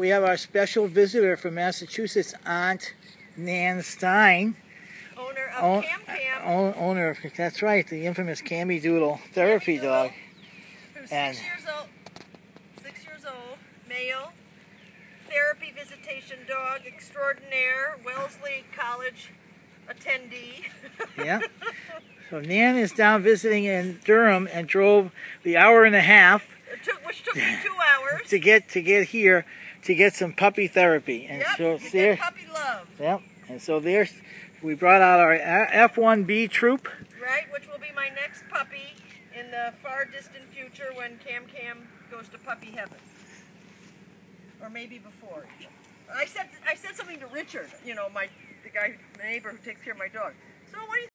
we have our special visitor from Massachusetts, Aunt Nan Stein, Owner of own- Cam Cam, own- owner of, that's right, the infamous Cammy Doodle therapy Doodle. dog. who's and- six years old, six years old, male, therapy visitation dog extraordinaire, Wellesley College attendee. Yeah. So Nan is down visiting in Durham and drove the hour and a half took, which took me two hours. to get to get here to get some puppy therapy. And yep, so there, puppy love, yep. And so there's, we brought out our F1B troop. right? Which will be my next puppy in the far distant future when Cam Cam goes to puppy heaven, or maybe before. I said I said something to Richard, you know, my the guy, the neighbor who takes care of my dog. So what do you